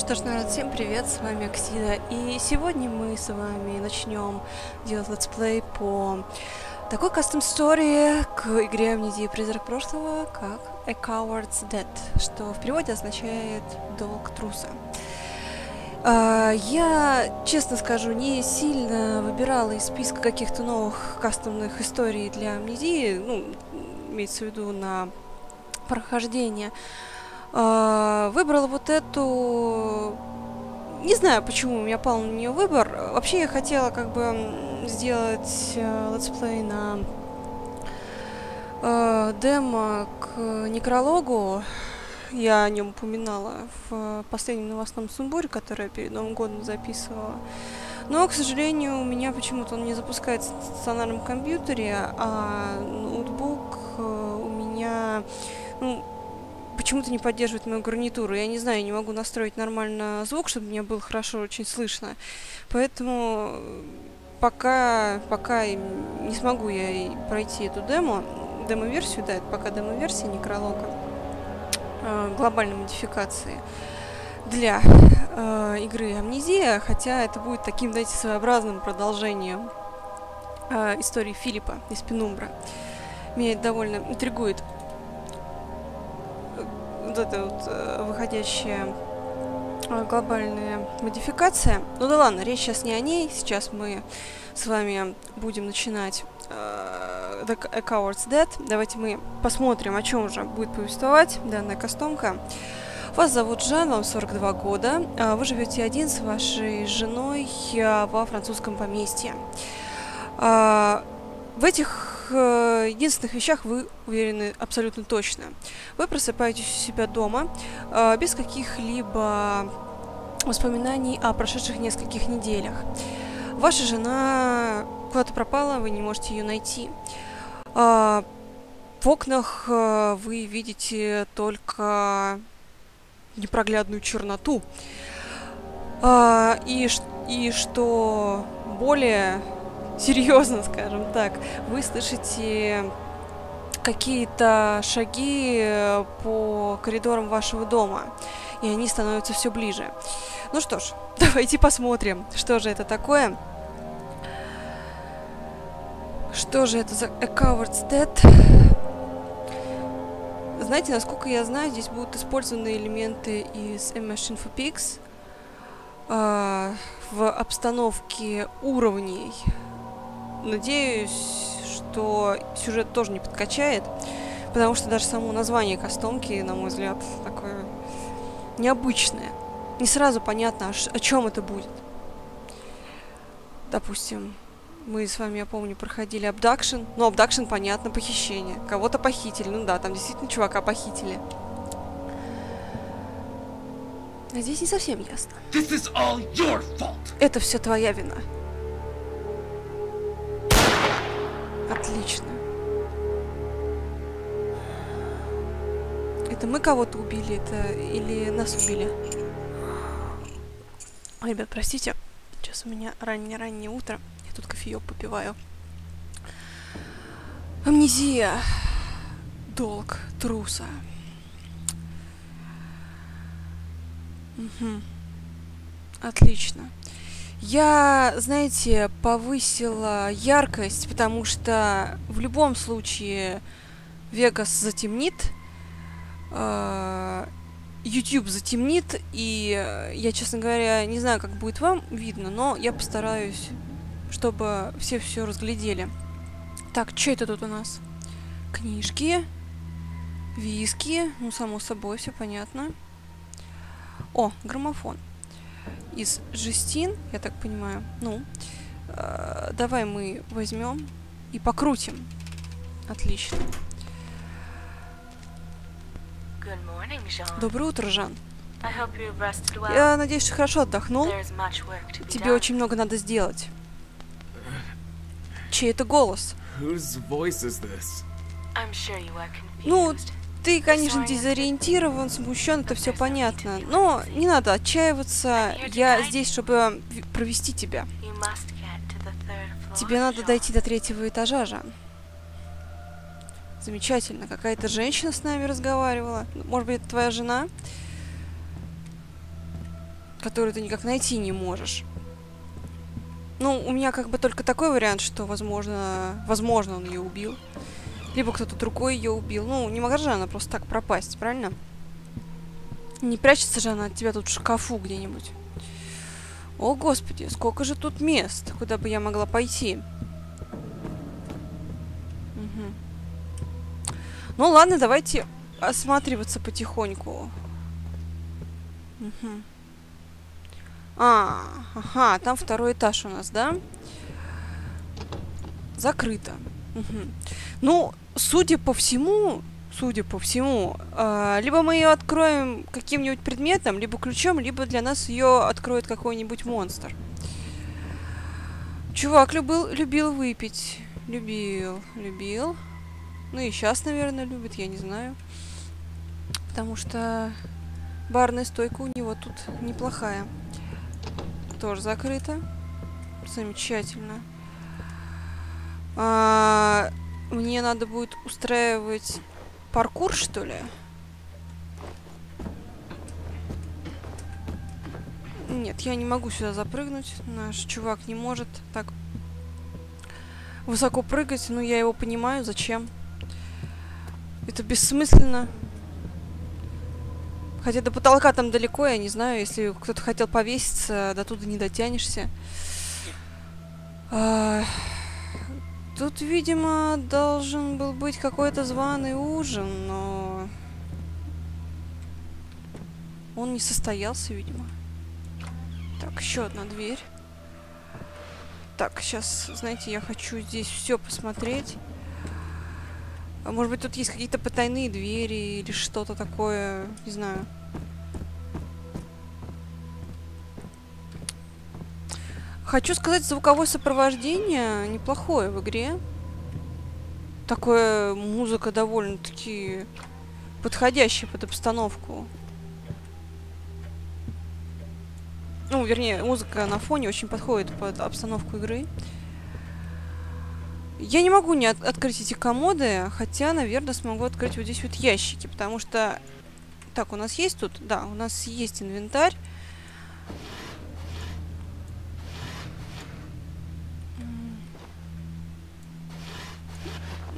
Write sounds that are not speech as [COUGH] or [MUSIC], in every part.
что ж, народ, всем привет, с вами Оксида, и сегодня мы с вами начнем делать летсплей по такой custom story к игре Амнезии Призрак прошлого, как A Coward's Debt, что в переводе означает «долг труса». Uh, я, честно скажу, не сильно выбирала из списка каких-то новых кастомных историй для амнезии, ну, имеется в виду на прохождение. Выбрала вот эту... Не знаю, почему у меня пал на нее выбор. Вообще я хотела как бы сделать uh, летсплей на uh, демо к некрологу, я о нем упоминала в последнем новостном сумбуре, который я перед Новым годом записывала. Но, к сожалению, у меня почему-то он не запускается в стационарном компьютере, а ноутбук у меня ну, почему-то не поддерживает мою гарнитуру. Я не знаю, я не могу настроить нормально звук, чтобы мне было хорошо очень слышно. Поэтому пока, пока не смогу я пройти эту демо, демо-версию, да, это пока демо-версия некролога э, глобальной модификации для э, игры Амнезия, хотя это будет таким, знаете, своеобразным продолжением э, истории Филиппа из Пенумбра. Меня это довольно интригует. Вот эта вот э, выходящая э, глобальная модификация. Ну да ладно, речь сейчас не о ней. Сейчас мы с вами будем начинать э, The Coward's Dead. Давайте мы посмотрим, о чем же будет повествовать данная кастомка. Вас зовут Жан, вам 42 года. Э, вы живете один с вашей женой во французском поместье. В этих единственных вещах вы уверены абсолютно точно. Вы просыпаетесь у себя дома э, без каких-либо воспоминаний о прошедших нескольких неделях. Ваша жена куда-то пропала, вы не можете ее найти. А, в окнах вы видите только непроглядную черноту. И что более серьезно, скажем так, вы слышите какие-то шаги по коридорам вашего дома, и они становятся все ближе. Ну что ж, [LAUGHS] давайте посмотрим, что же это такое. Что же это за A Coward's Dead? Знаете, насколько я знаю, здесь будут использованы элементы из M Machine for Pigs э, в обстановке уровней. Надеюсь, что сюжет тоже не подкачает, потому что даже само название кастомки, на мой взгляд, такое необычное. Не сразу понятно, о чем это будет. Допустим, мы с вами, я помню, проходили Abduction. Ну, abduction, понятно, похищение. Кого-то похитили. Ну да, там действительно чувака похитили. А здесь не совсем ясно. Это все твоя вина. Отлично. Это мы кого-то убили, это или нас убили? Ребят, простите, сейчас у меня раннее-раннее утро. Я тут кофеек попиваю. Амнезия. Долг труса. Угу. Отлично. Я, знаете, повысила яркость, потому что в любом случае Вегас затемнит, э, YouTube затемнит, и я, честно говоря, не знаю, как будет вам видно, но я постараюсь чтобы все все разглядели. Так, что это тут у нас? Книжки, виски, ну, само собой, все понятно. О, граммофон. Из жестин, я так понимаю. Ну, э, давай мы возьмем и покрутим. Отлично. Доброе утро, Жан. Я надеюсь, что хорошо отдохнул. Тебе очень много надо сделать. Чей это голос? Ну, ты, конечно, дезориентирован, смущен, это все понятно. Но не надо отчаиваться. Я здесь, чтобы провести тебя. Тебе надо дойти до третьего этажа, Жан. Замечательно. Какая-то женщина с нами разговаривала. Может быть, это твоя жена? которую ты никак найти не можешь. Ну, у меня как бы только такой вариант, что, возможно, возможно, он ее убил. Либо кто-то другой ее убил. Ну, не могла же она просто так пропасть, правильно? Не прячется же она от тебя тут в шкафу где-нибудь. О, господи, сколько же тут мест, куда бы я могла пойти. Угу. Ну ладно, давайте осматриваться потихоньку. Угу. А, ага, там второй этаж у нас, да? Закрыто. Угу. Ну, судя по всему, судя по всему, э, либо мы ее откроем каким-нибудь предметом, либо ключом, либо для нас ее откроет какой-нибудь монстр. Чувак любил, любил выпить. Любил, любил. Ну и сейчас, наверное, любит, я не знаю. Потому что барная стойка у него тут неплохая. Тоже закрыта. Замечательно. А, мне надо будет устраивать паркур, что ли? Нет, я не могу сюда запрыгнуть. Наш чувак не может так высоко прыгать. Но я его понимаю, зачем. Это бессмысленно. Хотя до потолка там далеко, я не знаю, если кто-то хотел повеситься, до туда не дотянешься. А, тут, видимо, должен был быть какой-то званый ужин, но... Он не состоялся, видимо. Так, еще одна дверь. Так, сейчас, знаете, я хочу здесь все посмотреть. А может быть, тут есть какие-то потайные двери или что-то такое, не знаю. Хочу сказать, звуковое сопровождение неплохое в игре. Такое музыка довольно-таки подходящая под обстановку. Ну, вернее, музыка на фоне очень подходит под обстановку игры. Я не могу не от открыть эти комоды, хотя, наверное, смогу открыть вот здесь вот ящики, потому что... Так, у нас есть тут? Да, у нас есть инвентарь.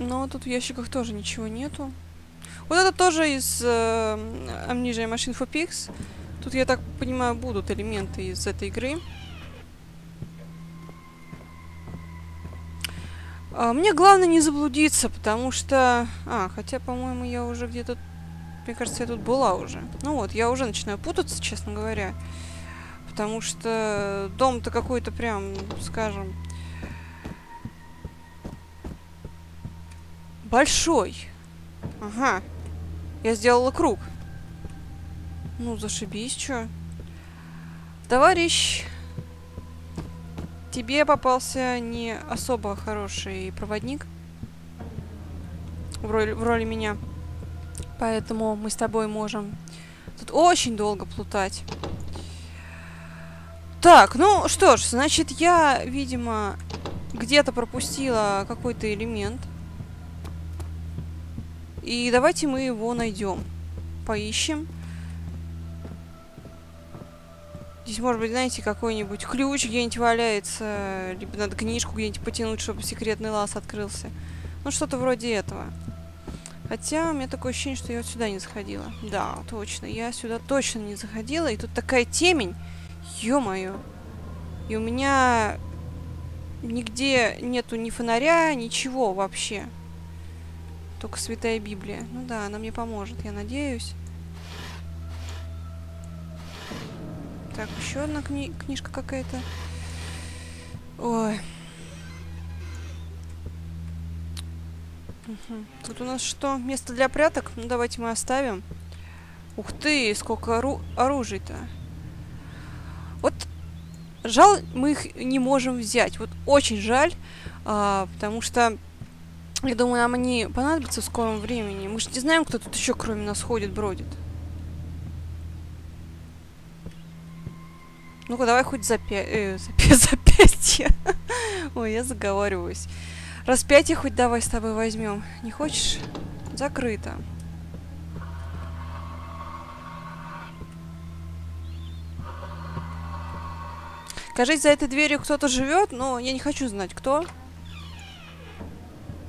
Но тут в ящиках тоже ничего нету. Вот это тоже из э, Amnesia Machine for Pigs. Тут, я так понимаю, будут элементы из этой игры. А, мне главное не заблудиться, потому что... А, хотя, по-моему, я уже где-то... Мне кажется, я тут была уже. Ну вот, я уже начинаю путаться, честно говоря. Потому что дом-то какой-то прям, скажем... Большой. Ага. Я сделала круг. Ну, зашибись, чё. Товарищ Тебе попался не особо хороший проводник в роли, в роли меня. Поэтому мы с тобой можем тут очень долго плутать. Так, ну что ж, значит, я, видимо, где-то пропустила какой-то элемент. И давайте мы его найдем. Поищем. Здесь, может быть, знаете, какой-нибудь ключ где-нибудь валяется, либо надо книжку где-нибудь потянуть, чтобы секретный лаз открылся. Ну, что-то вроде этого. Хотя, у меня такое ощущение, что я вот сюда не заходила. Да, точно, я сюда точно не заходила. И тут такая темень. Ё-моё. И у меня нигде нету ни фонаря, ничего вообще. Только Святая Библия. Ну да, она мне поможет, я надеюсь. Так, еще одна кни книжка какая-то. Ой. Угу. Тут у нас что? Место для пряток? Ну, давайте мы оставим. Ух ты, сколько ору оружий-то. Вот жаль, мы их не можем взять. Вот очень жаль, а, потому что я думаю, нам они понадобятся в скором времени. Мы же не знаем, кто тут еще кроме нас ходит, бродит. Ну-ка, давай хоть запя... э, [LAUGHS] запя... запястье. Ой, я заговариваюсь. Распятие хоть давай с тобой возьмем. Не хочешь? Закрыто. Кажется, за этой дверью кто-то живет, но я не хочу знать, кто.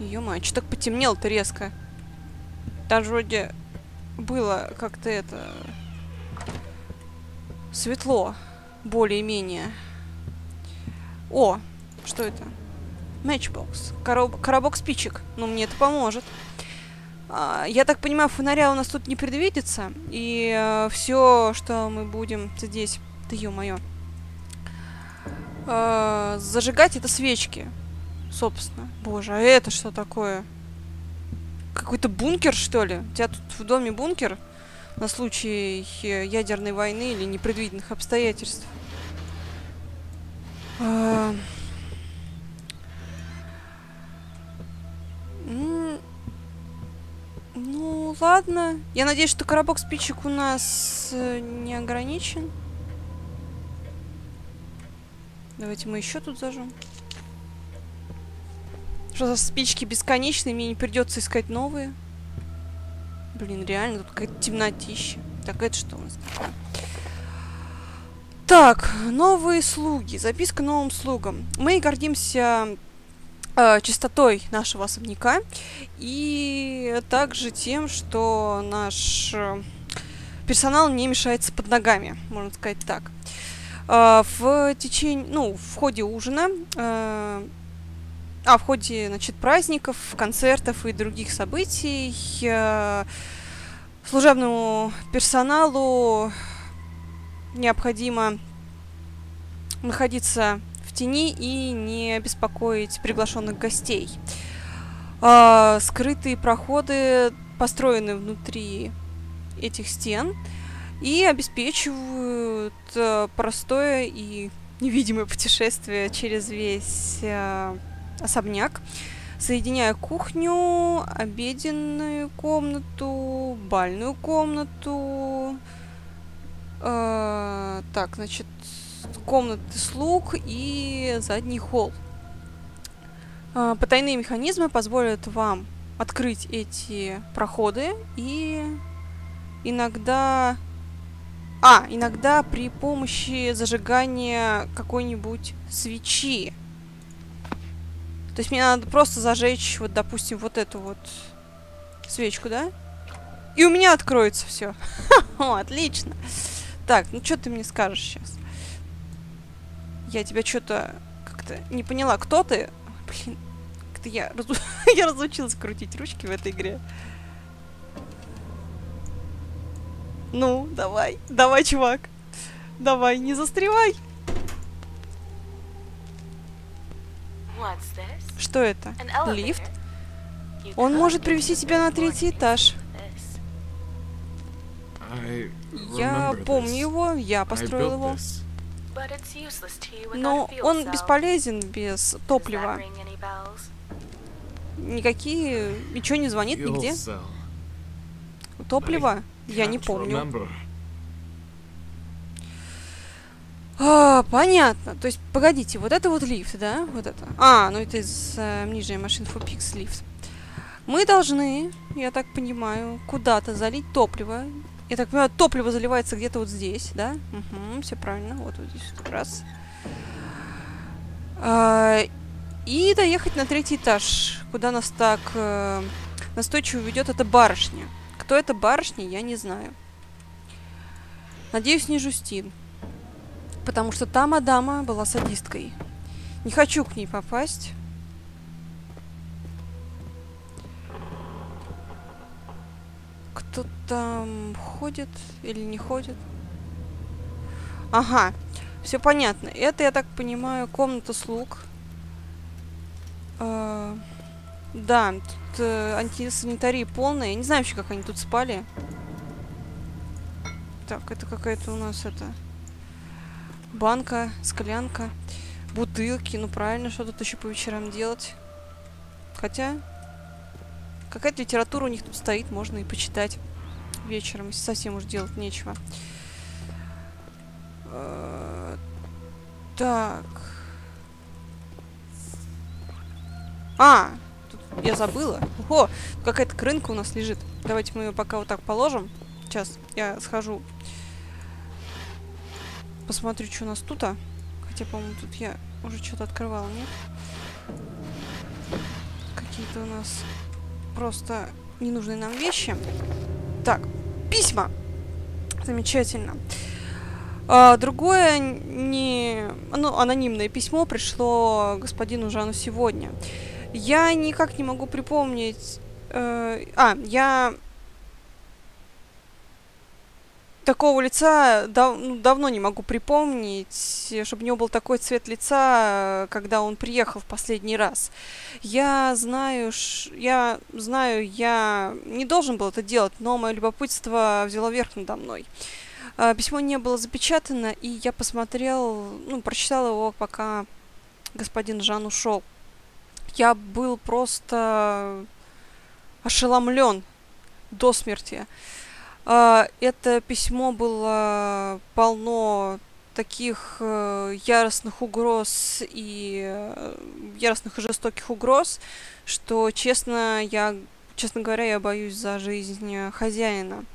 Ё-моё, что так потемнело-то резко? Там же вроде было как-то это... Светло. Более-менее. О, что это? Matchbox. Короб... Коробок спичек. Ну, мне это поможет. А, я так понимаю, фонаря у нас тут не предвидится. И а, все, что мы будем здесь... Да ё-моё. А, зажигать это свечки. Собственно. Боже, а это что такое? Какой-то бункер, что ли? У тебя тут в доме бункер? На случай э, ядерной войны или непредвиденных обстоятельств. А... Ну, ладно. Я надеюсь, что коробок спичек у нас э, не ограничен. Давайте мы еще тут зажжем. Что за спички бесконечные, мне не придется искать новые. Блин, реально, тут какая-то темнотища. Так, это что у нас такое? Так, новые слуги. Записка новым слугам. Мы гордимся э, чистотой нашего особняка и также тем, что наш э, персонал не мешается под ногами, можно сказать так. Э, в течение, ну, в ходе ужина э, а в ходе, значит, праздников, концертов и других событий э, служебному персоналу необходимо находиться в тени и не беспокоить приглашенных гостей. Э, скрытые проходы построены внутри этих стен и обеспечивают э, простое и невидимое путешествие через весь э, особняк, соединяя кухню, обеденную комнату, бальную комнату, э, так, значит, комнаты слуг и задний холл. Э, потайные механизмы позволят вам открыть эти проходы и иногда... А, иногда при помощи зажигания какой-нибудь свечи то есть мне надо просто зажечь, вот, допустим, вот эту вот свечку, да? И у меня откроется все. [LAUGHS] Отлично. Так, ну что ты мне скажешь сейчас? Я тебя что-то как-то не поняла. Кто ты? Блин, как-то я, разу... [LAUGHS] я разучилась крутить ручки в этой игре. Ну, давай, давай, чувак. Давай, не застревай. Что это? Лифт? Он может привести тебя на третий этаж. Я помню его, я построил его. Но он бесполезен без топлива. Никакие... Ничего не звонит нигде. Топлива? Я не помню. А, понятно. То есть, погодите, вот это вот лифт, да? Вот это. А, ну это из э, нижней машин Фупикс лифт. Мы должны, я так понимаю, куда-то залить топливо. Я так понимаю, топливо заливается где-то вот здесь, да? Угу, все правильно. Вот, вот здесь вот раз. А, и доехать на третий этаж, куда нас так э, настойчиво ведет эта барышня. Кто эта барышня, я не знаю. Надеюсь, не Жустин. Потому что та мадама была садисткой. Не хочу к ней попасть. Кто там ходит или не ходит? Ага, все понятно. Это, я так понимаю, комната слуг. Э, да, тут э, антисанитария полная. Я не знаю вообще, как они тут спали. Так, это какая-то у нас это банка, склянка, бутылки. Ну, правильно, что тут еще по вечерам делать. Хотя, какая-то литература у них тут стоит, можно и почитать вечером, если совсем уж делать нечего. Э, так. А, тут я забыла. О, какая-то крынка у нас лежит. Давайте мы ее пока вот так положим. Сейчас я схожу Посмотрю, что у нас тут. -а. Хотя, по-моему, тут я уже что-то открывала, нет? Какие-то у нас просто ненужные нам вещи. Так, письма. Замечательно. А, другое не... Ну, анонимное письмо пришло господину Жану сегодня. Я никак не могу припомнить... Э, а, я такого лица дав ну, давно не могу припомнить, чтобы у него был такой цвет лица, когда он приехал в последний раз. Я знаю, я знаю, я не должен был это делать, но мое любопытство взяло верх надо мной. А, письмо не было запечатано, и я посмотрел, ну, прочитал его, пока господин Жан ушел. Я был просто ошеломлен до смерти. А, это письмо было полно таких э, яростных угроз и э, яростных и жестоких угроз, что, честно, я, честно говоря, я боюсь за жизнь хозяина.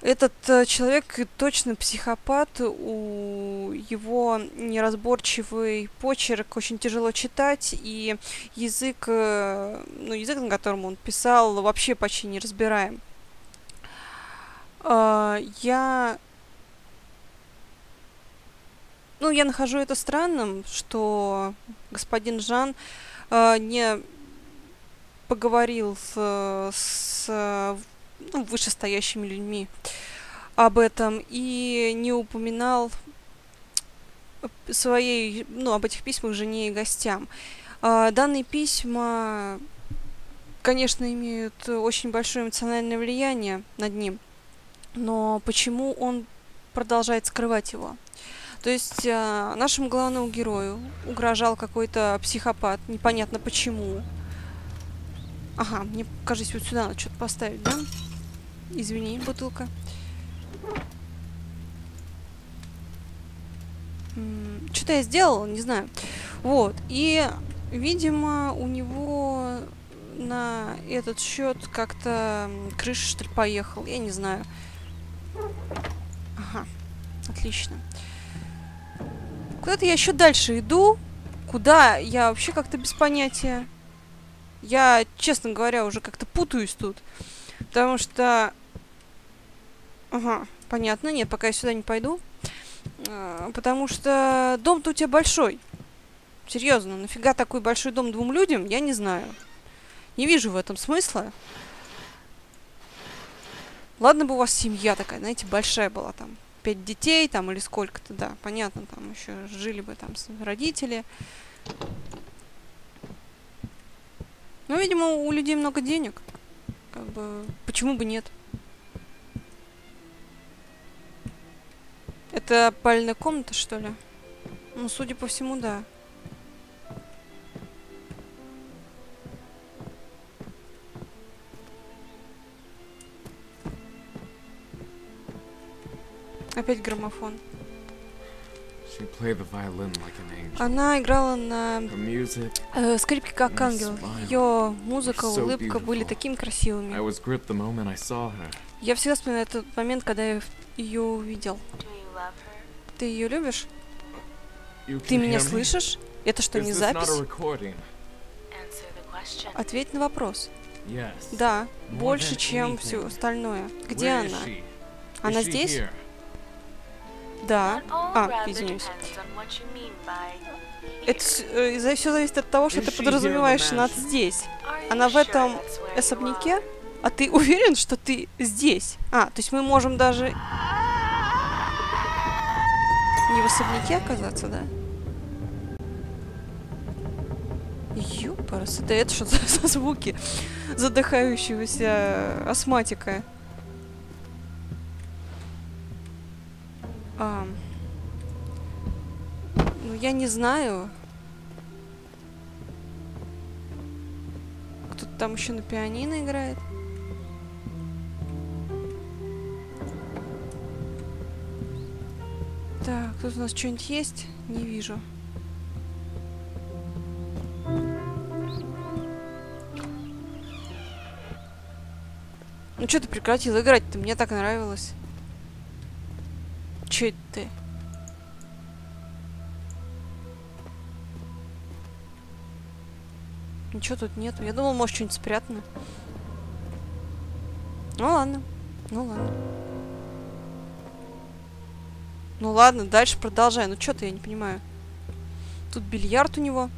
Этот э, человек точно психопат, у его неразборчивый почерк очень тяжело читать, и язык, ну, язык, на котором он писал, вообще почти не разбираем. Uh, я... Ну, я нахожу это странным, что господин Жан uh, не поговорил с, с ну, вышестоящими людьми об этом и не упоминал своей, ну, об этих письмах жене и гостям. Данные письма, конечно, имеют очень большое эмоциональное влияние над ним – но почему он продолжает скрывать его? То есть э, нашему главному герою угрожал какой-то психопат, непонятно почему. Ага, мне кажется, вот сюда надо что-то поставить, да? Извини, бутылка. Что-то я сделала, не знаю. Вот, и, видимо, у него на этот счет как-то крыша, что ли, поехал, я не знаю. Ага, отлично. Куда-то я еще дальше иду. Куда? Я вообще как-то без понятия. Я, честно говоря, уже как-то путаюсь тут. Потому что... Ага, понятно. Нет, пока я сюда не пойду. А, потому что дом-то у тебя большой. Серьезно, нафига такой большой дом двум людям, я не знаю. Не вижу в этом смысла. Ладно бы у вас семья такая, знаете, большая была там. Пять детей там или сколько-то, да, понятно, там еще жили бы там родители. Ну, видимо, у людей много денег. Как бы, почему бы нет? Это пальная комната, что ли? Ну, судя по всему, да. Опять граммофон. Она играла на э, скрипке как ангел. Ее музыка, улыбка были такими красивыми. Я всегда вспоминаю этот момент, когда я ее увидел. Ты ее любишь? Ты меня слышишь? Это что, не запись? Ответь на вопрос. Да, больше, чем все остальное. Где она? Она здесь? Да. А, извиняюсь. Это э, все зависит от того, что ты подразумеваешь над здесь. Она в этом особняке? А ты уверен, что ты здесь? А, то есть мы можем даже не в особняке оказаться, да? Ёпарас, это, это что за [LAUGHS] звуки задыхающегося астматика? А, ну, я не знаю. Кто-то там еще на пианино играет. Так, тут у нас что-нибудь есть? Не вижу. Ну что ты прекратил играть-то? Мне так нравилось. Че это ты? Ничего тут нету. Я думал, может, что-нибудь спрятано. Ну ладно. Ну ладно. Ну ладно, дальше продолжай. Ну что-то я не понимаю. Тут бильярд у него.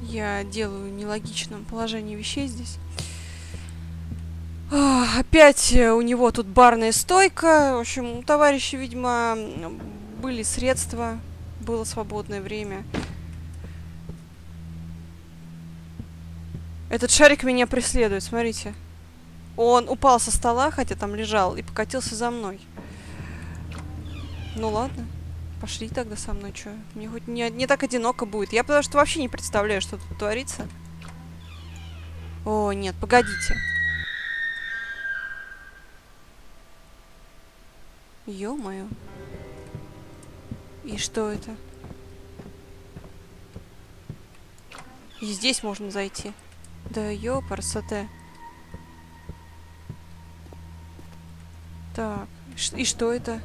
Я делаю в нелогичном положении вещей здесь. Опять у него тут барная стойка. В общем, у товарища, видимо, были средства, было свободное время. Этот шарик меня преследует, смотрите. Он упал со стола, хотя там лежал, и покатился за мной. Ну ладно. Пошли тогда со мной, что? Мне хоть не, не так одиноко будет. Я потому что вообще не представляю, что тут творится. О, нет, погодите. Ё-моё. И что это? И здесь можно зайти. Да ёпарсоте. Так, и что это?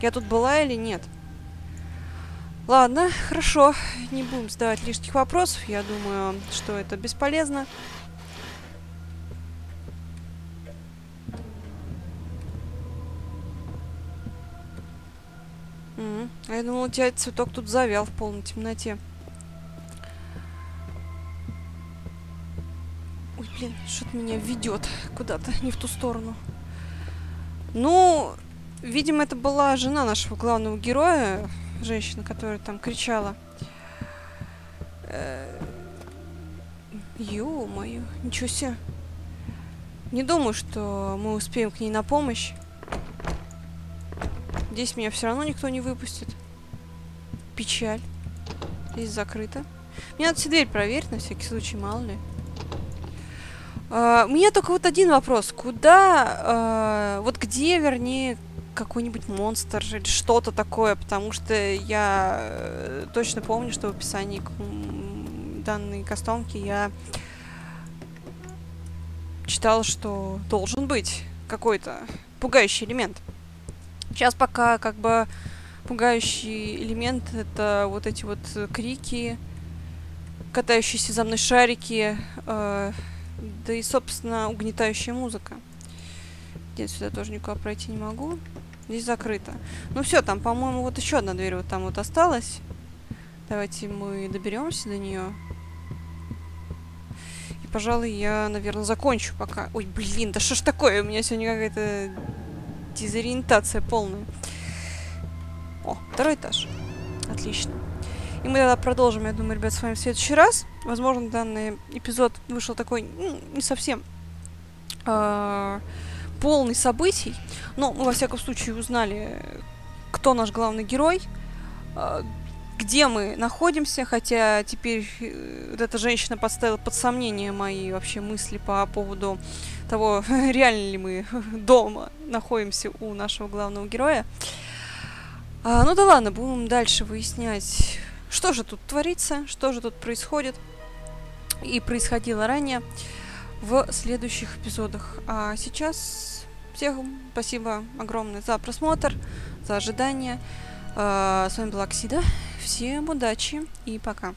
Я тут была или нет? Ладно, хорошо. Не будем задавать лишних вопросов. Я думаю, что это бесполезно. М А я думала, у тебя цветок тут завял в полной темноте. Ой, блин, что-то меня ведет куда-то, не в ту сторону. Ну, видимо, это была жена нашего главного героя, женщина, которая там кричала. Э, ё-моё, ничего себе. Не думаю, что мы успеем к ней на помощь. Здесь меня все равно никто не выпустит. Печаль. Здесь закрыто. Мне надо все дверь проверить, на всякий случай, мало ли. Uh, у меня только вот один вопрос. Куда, uh, вот где, вернее, какой-нибудь монстр или что-то такое, потому что я э, точно помню, что в описании к данной кастомки я читала, что должен быть какой-то пугающий элемент. Сейчас пока как бы пугающий элемент это вот эти вот крики, катающиеся за мной шарики, э, да и, собственно, угнетающая музыка. Я сюда тоже никуда пройти не могу. Здесь закрыто. Ну все, там, по-моему, вот еще одна дверь вот там вот осталась. Давайте мы доберемся до нее. И, пожалуй, я, наверное, закончу пока. Ой, блин, да что ж такое? У меня сегодня какая-то дезориентация полная. О, второй этаж. Отлично. И мы тогда продолжим, я думаю, ребят, с вами в следующий раз. Возможно, данный эпизод вышел такой, ну, не совсем э, полный событий. Но мы, во всяком случае, узнали, кто наш главный герой, э, где мы находимся, хотя теперь э, вот эта женщина поставила под сомнение мои вообще мысли по поводу того, [LAUGHS] реально ли мы дома находимся у нашего главного героя. А, ну да ладно, будем дальше выяснять, что же тут творится, что же тут происходит и происходило ранее в следующих эпизодах. А сейчас всем спасибо огромное за просмотр, за ожидание. А, с вами была Ксида. Всем удачи и пока.